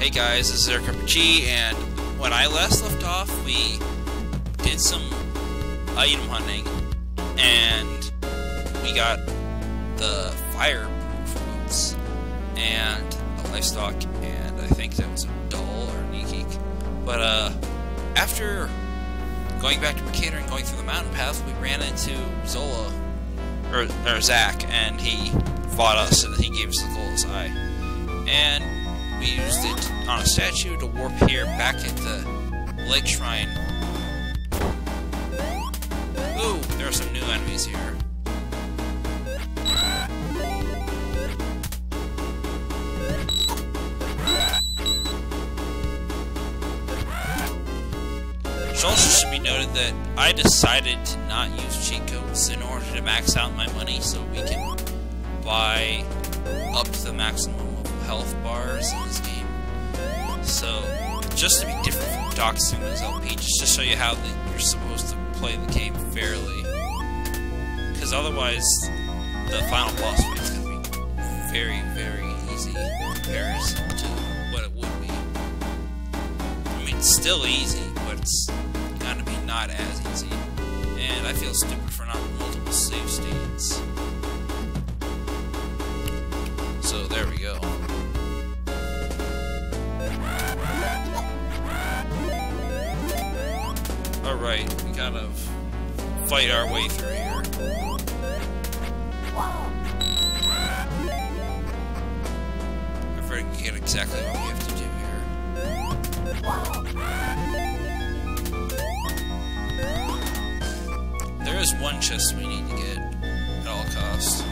Hey guys, this is Eric G, and when I last left off, we did some item hunting, and we got the fireproof boots and a livestock, and I think that was a Dahl or a geek. But uh, after going back to Mercator and going through the mountain path, we ran into Zola or, or Zak, and he fought us, and he gave us the Golas Eye, and we used it on a statue to warp here back at the Lake Shrine. Ooh, there are some new enemies here. It also should be noted that I decided to not use cheat codes in order to max out my money so we can buy up to the maximum health bars in this game. So, just to be different from Doc Sumo's LP, just to show you how the, you're supposed to play the game fairly. Because otherwise, the final boss fight is going to be very, very easy in comparison to what it would be. I mean, it's still easy, but it's going to be not as easy. And I feel stupid for not multiple save states. So there we go. Alright, we kind of fight our way through here. I forget exactly what we have to do here. There is one chest we need to get at all costs.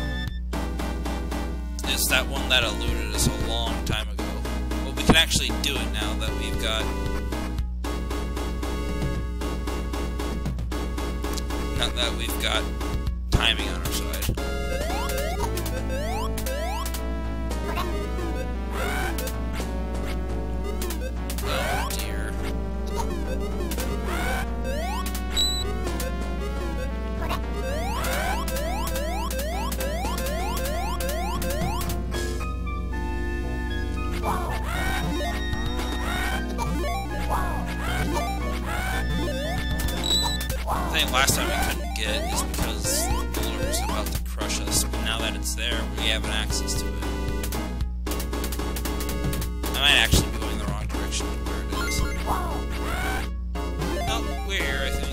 It's that one that eluded us a long time ago. But we can actually do it now that we've got Not that we've got timing on our side. Oh dear. I think last get is because the boulder was about to crush us, but now that it's there, we have access to it. I might actually be going the wrong direction to where it is. Oh, we're here, I think.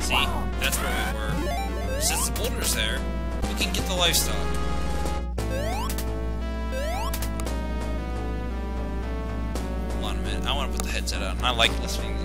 See? That's where we were. Since the boulder's there, we can get the livestock. I like listening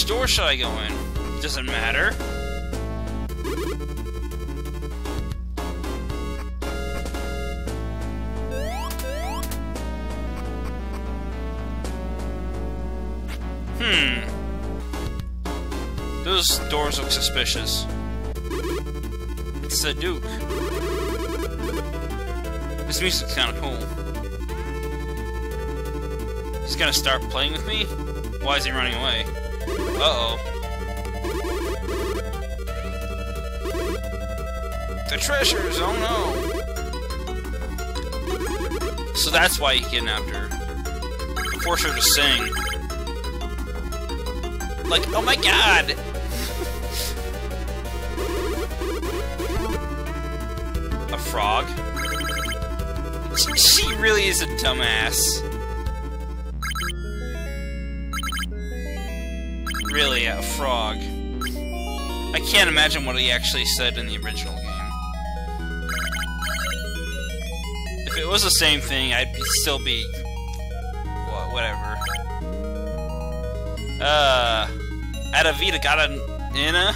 Which door should I go in? Doesn't matter. Hmm. Those doors look suspicious. It's the Duke. This music's kinda cool. He's gonna start playing with me? Why is he running away? Uh-oh. The treasures! Oh no! So that's why he kidnapped her. Forced her to sing. Like, oh my god! a frog? She really is a dumbass. Really, a frog. I can't imagine what he actually said in the original game. If it was the same thing, I'd be, still be... What, whatever. Uh... Adavita got an Inna?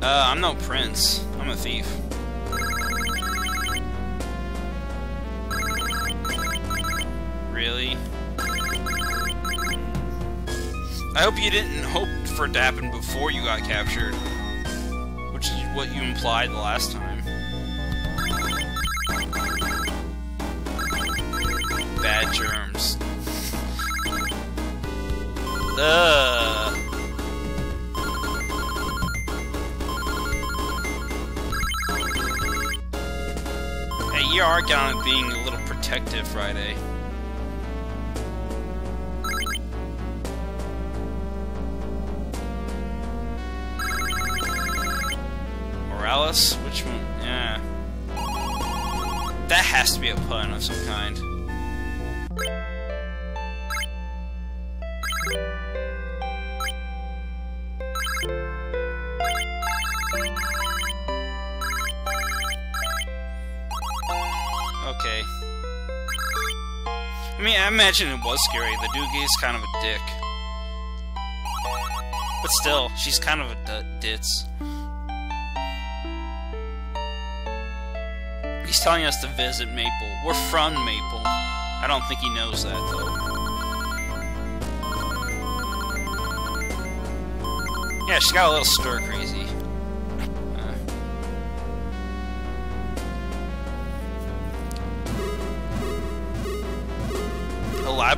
Uh, I'm no prince. I'm a thief. Really? I hope you didn't hope for it to happen before you got captured. Which is what you implied the last time. Bad germs. Ugh. You are of being a little protective, Friday. Morales? Which one? Yeah. That has to be a pun of some kind. Okay. I mean, I imagine it was scary. The Doogie is kind of a dick. But still, she's kind of a ditz. He's telling us to visit Maple. We're from Maple. I don't think he knows that, though. Yeah, she's got a little stir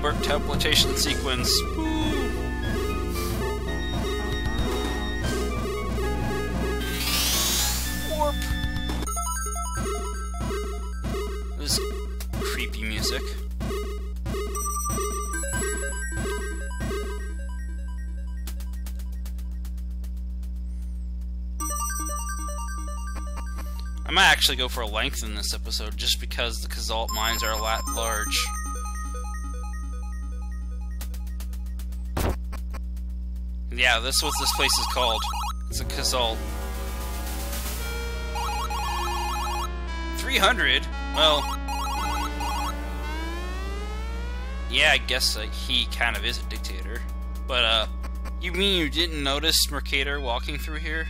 crazy. teleportation sequence. Warp. This creepy music. I might actually go for a length in this episode just because the Kazalt mines are a lot large. Yeah, that's what this place is called. It's a Kazalt. 300? Well... Yeah, I guess uh, he kind of is a dictator. But, uh, you mean you didn't notice Mercator walking through here?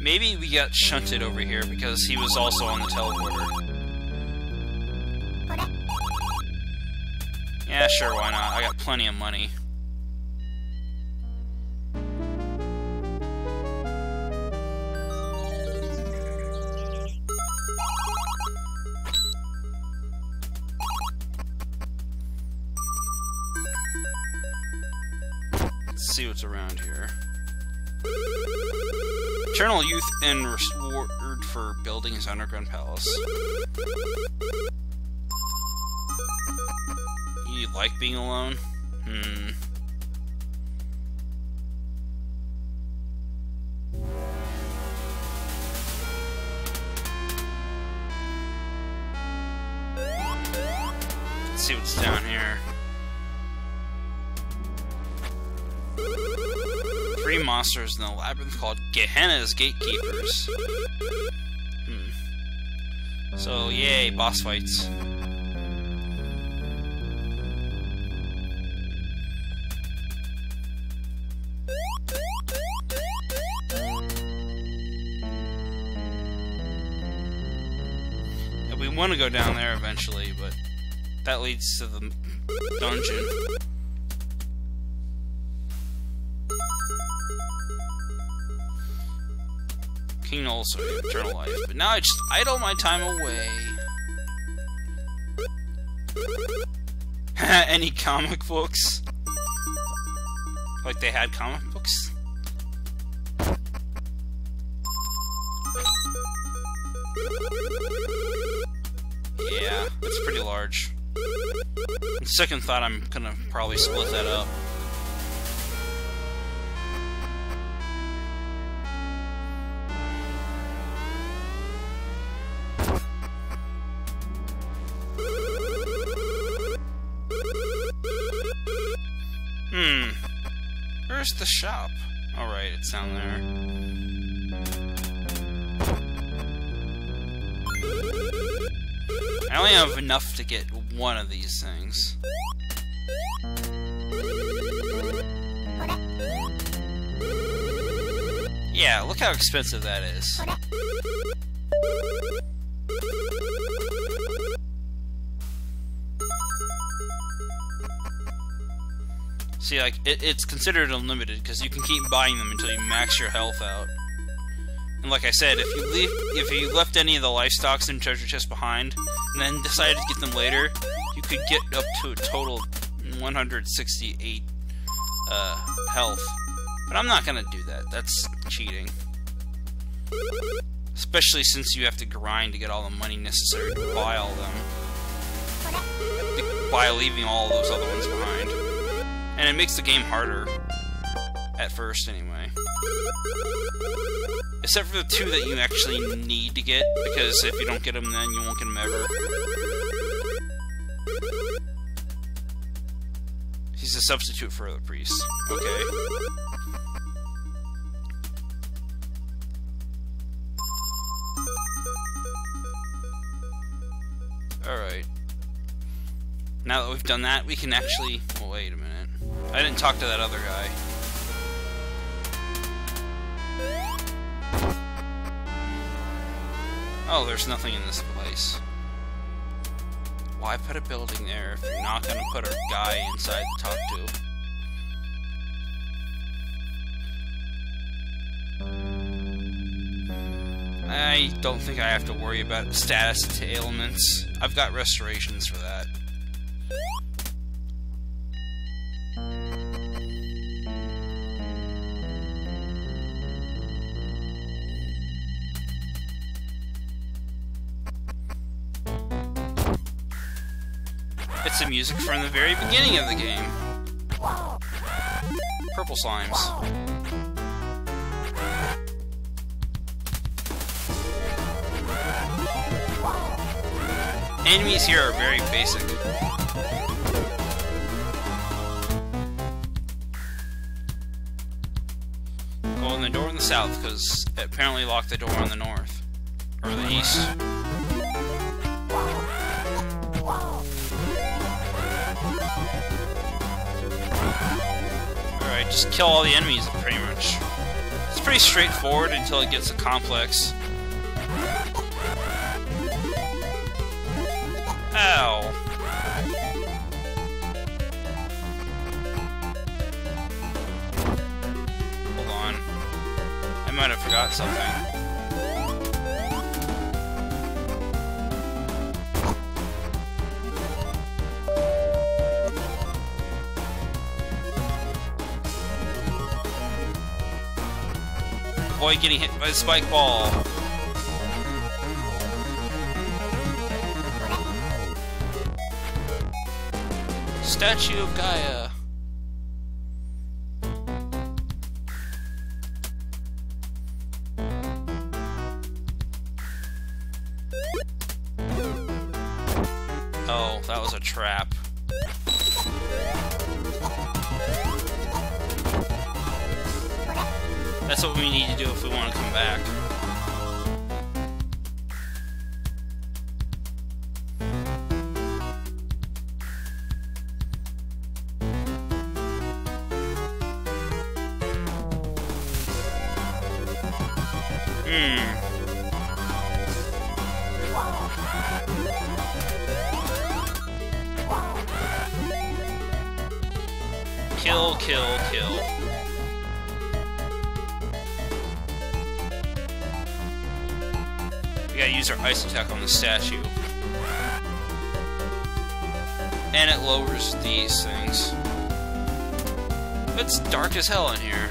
Maybe we got shunted over here because he was also on the teleporter. Yeah, sure, why not? I got plenty of money. Let's see what's around here. Eternal Youth and Reward for building his underground palace. Like being alone? Hmm. Let's see what's down here. Three monsters in the labyrinth called Gehenna's Gatekeepers. Hmm. So, yay, boss fights. We want to go down there eventually, but that leads to the dungeon. King also eternal life, but now I just idle my time away. Any comic books? Like they had comic books? Second thought, I'm gonna probably split that up. Hmm. Where's the shop? Alright, it's down there. I only have enough to get one of these things. Yeah, look how expensive that is. See, like, it, it's considered unlimited, because you can keep buying them until you max your health out. And like I said, if you leave, if you left any of the life stocks and treasure chests behind, and then decided to get them later, you could get up to a total 168 uh, health. But I'm not gonna do that. That's cheating. Especially since you have to grind to get all the money necessary to buy all them. By leaving all those other ones behind. And it makes the game harder. At first, anyway. Except for the two that you actually need to get, because if you don't get them then, you won't get them ever. He's a substitute for the priest. Okay. Alright. Now that we've done that, we can actually... Well, wait a minute. I didn't talk to that other guy. Oh, there's nothing in this place. Why put a building there if you're not gonna put a guy inside to talk to? I don't think I have to worry about status to ailments. I've got restorations for that. It's the music from the very beginning of the game. Purple slimes. Enemies here are very basic. Go in the door in the south, because apparently locked the door on the north. Or the east. Just kill all the enemies, pretty much. It's pretty straightforward until it gets a complex. Ow! Hold on. I might have forgot something. Boy getting hit by the spike ball. Statue of Gaia. Kill, kill, kill. We gotta use our ice attack on the statue. And it lowers these things. It's dark as hell in here.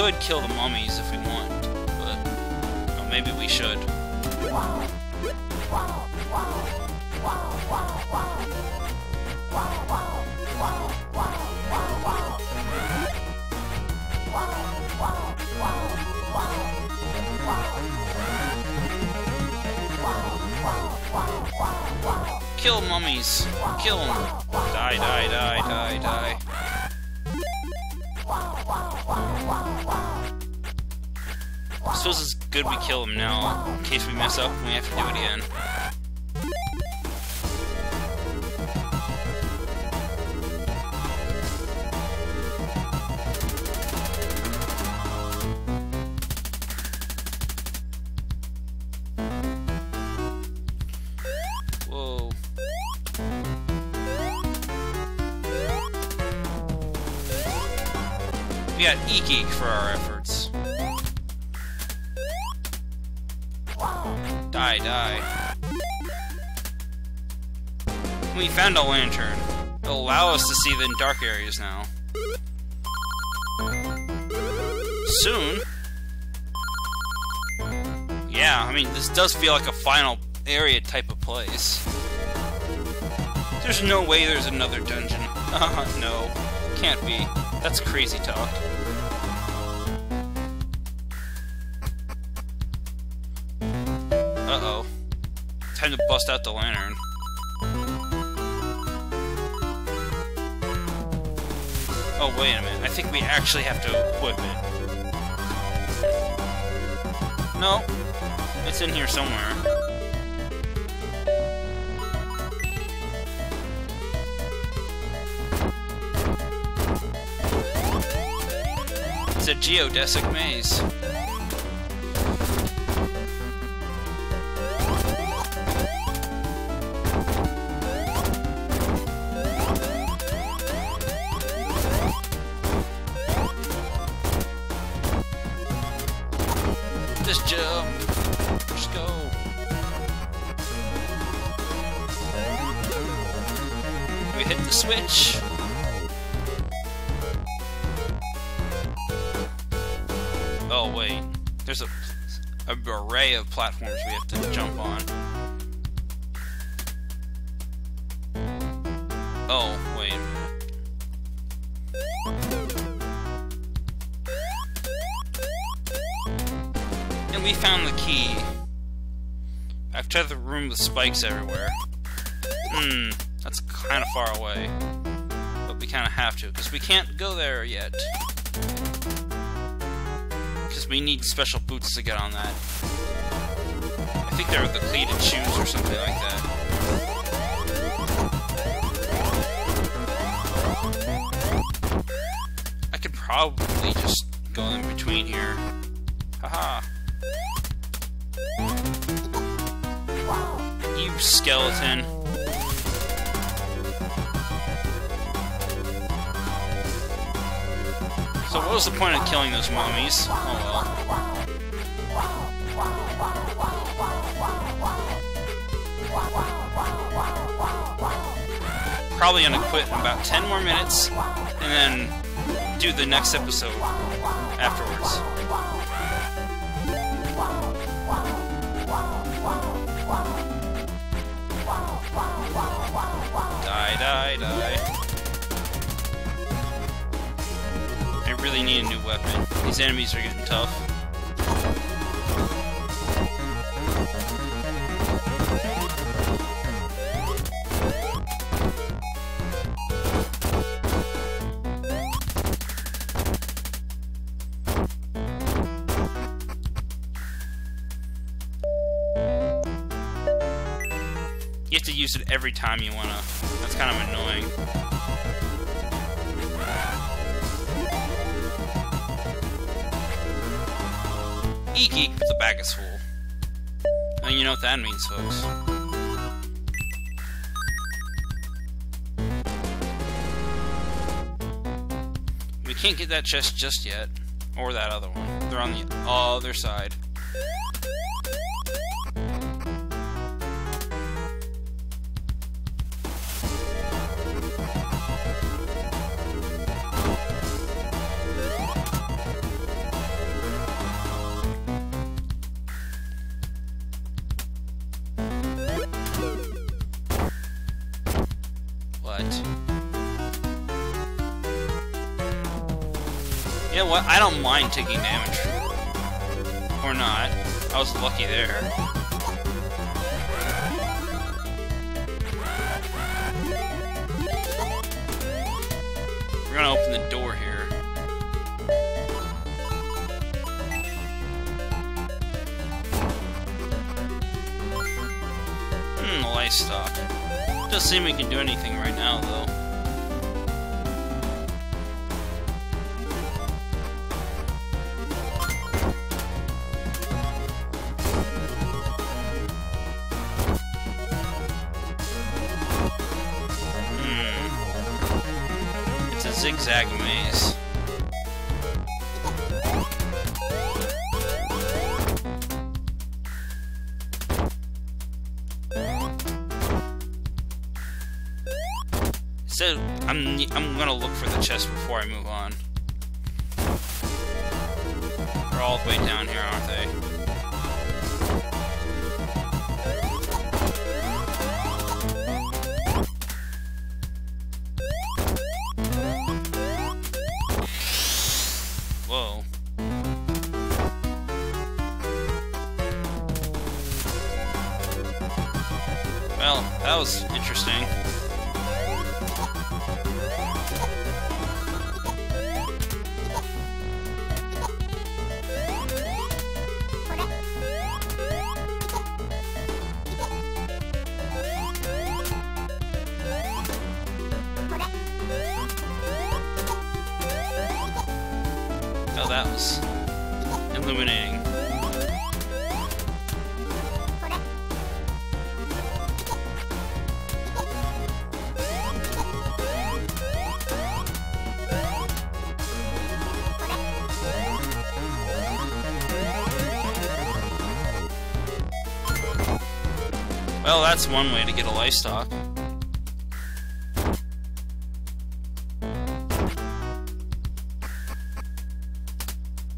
Could kill the mummies if we want, but maybe we should. Kill mummies! Kill them! Die, die, die, die, die. Suppose it's good we kill him now, in case we mess up and we have to do it again. We got for our found a lantern. It'll allow us to see the dark areas now. Soon? Yeah, I mean, this does feel like a final area type of place. There's no way there's another dungeon. Uh, no. Can't be. That's crazy talk. Uh-oh. Time to bust out the lantern. Oh, wait a minute. I think we actually have to equip it. No. It's in here somewhere. It's a geodesic maze. Just jump. Just go. We hit the switch. Oh wait, there's a, a array of platforms we have to jump on. I've the room with spikes everywhere. Hmm, that's kind of far away. But we kind of have to, because we can't go there yet. Because we need special boots to get on that. I think they're the cleated shoes or something like that. I could probably just go in between here. Haha. Skeleton. So what was the point of killing those mummies? Oh well. Probably gonna quit in about 10 more minutes, and then do the next episode afterwards. Die, die. I really need a new weapon. These enemies are getting tough. Use it every time you wanna. That's kind of annoying. Eek the bag is full. And you know what that means, folks. We can't get that chest just yet. Or that other one. They're on the other side. Know what? I don't mind taking damage. Or not. I was lucky there. We're gonna open the door here. Hmm, livestock. Doesn't seem we can do anything right now, though. So I'm I'm gonna look for the chest before I move on. They're all the way down here, aren't they? Well, that was interesting. Well, that's one way to get a livestock.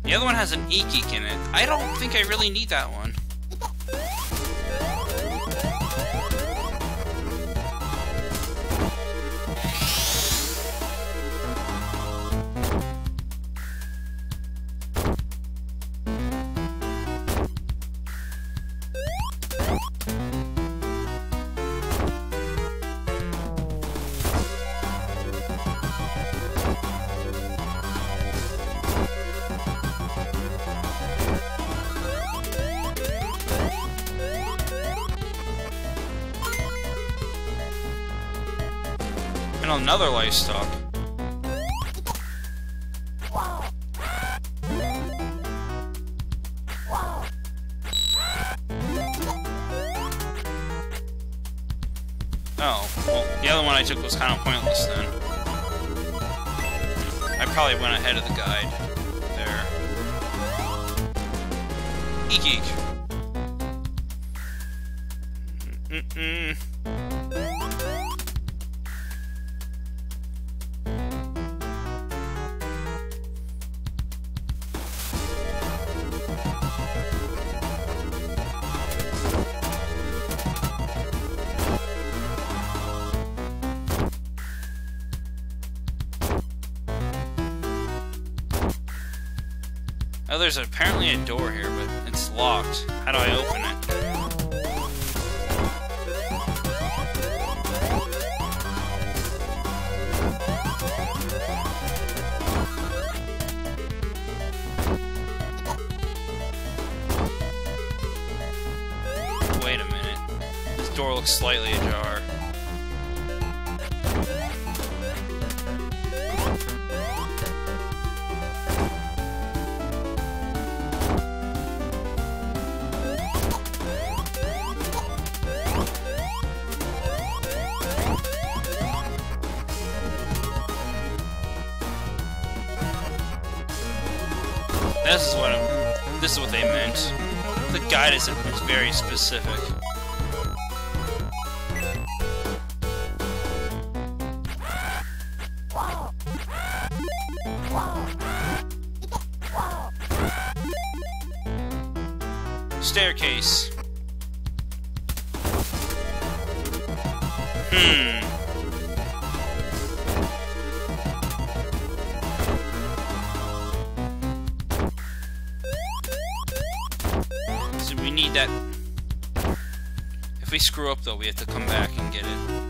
The other one has an EkeEke in it. I don't think I really need that one. Another livestock. Oh, well, the other one I took was kind of pointless then. I probably went ahead of the guide there. Eek eek. There's apparently a door here, but it's locked. How do I open it? Wait a minute. This door looks slightly ajar. Staircase. Hmm. So we need that. If we screw up though, we have to come back and get it.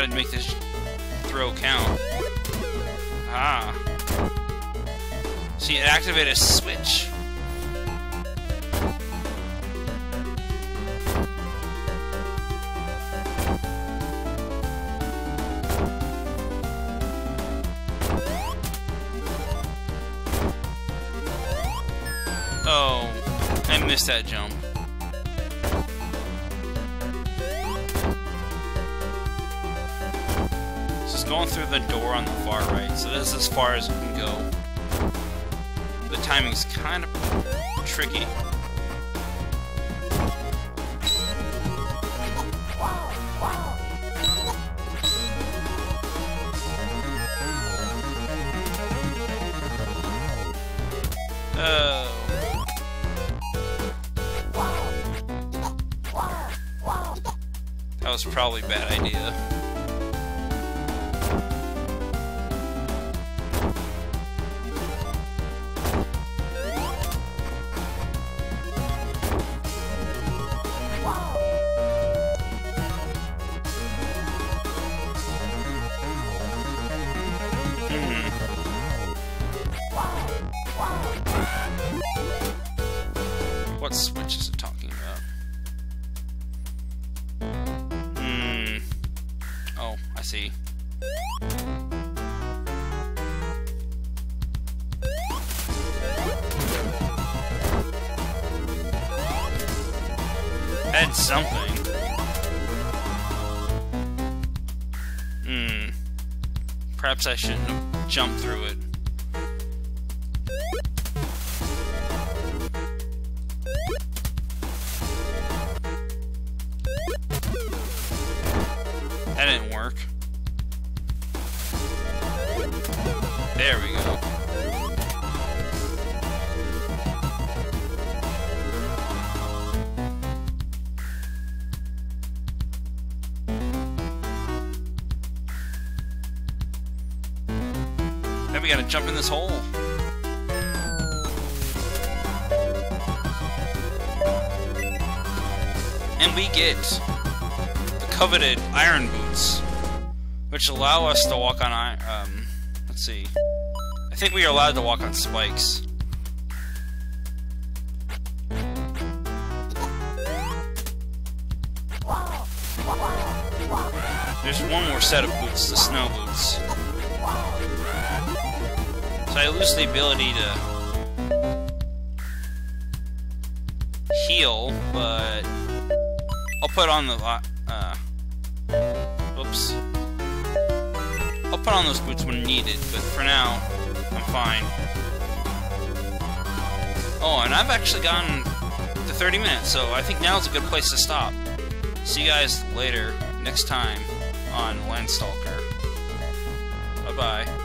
Gotta make this throw count. Ah. See, it activated a switch. Oh, I missed that jump. Going through the door on the far right, so this is as far as we can go. The timing's kind of tricky. What switch is it talking about? Hmm. Oh, I see. Had something. Hmm. Perhaps I shouldn't have jumped through it. We get the coveted iron boots, which allow us to walk on. Um, Let's see. I think we are allowed to walk on spikes. There's one more set of boots, the snow boots. So I lose the ability to heal, but I'll put on the uh, oops. I'll put on those boots when needed, but for now, I'm fine. Oh, and I've actually gotten to 30 minutes, so I think now is a good place to stop. See you guys later, next time, on Landstalker. Bye-bye.